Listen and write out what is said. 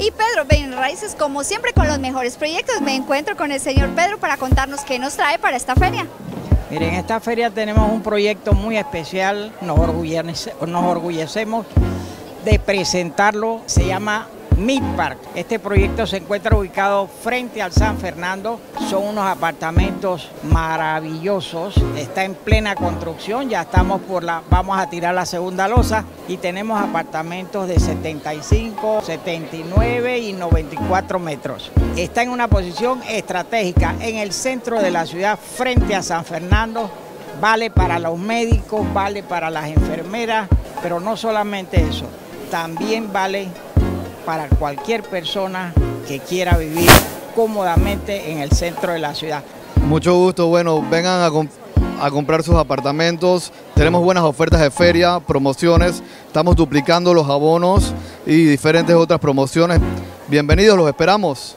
Y Pedro Ben Raíces, como siempre, con los mejores proyectos. Me encuentro con el señor Pedro para contarnos qué nos trae para esta feria. Miren, en esta feria tenemos un proyecto muy especial, nos, nos orgullecemos de presentarlo, se llama Mid Park. Este proyecto se encuentra ubicado frente al San Fernando. Son unos apartamentos maravillosos. Está en plena construcción. Ya estamos por la, vamos a tirar la segunda losa y tenemos apartamentos de 75, 79 y 94 metros. Está en una posición estratégica en el centro de la ciudad frente a San Fernando. Vale para los médicos, vale para las enfermeras, pero no solamente eso, también vale para cualquier persona que quiera vivir cómodamente en el centro de la ciudad. Mucho gusto, bueno, vengan a, comprar sus apartamentos, tenemos buenas ofertas de feria, promociones, estamos duplicando los abonos y diferentes otras promociones. Bienvenidos, los esperamos.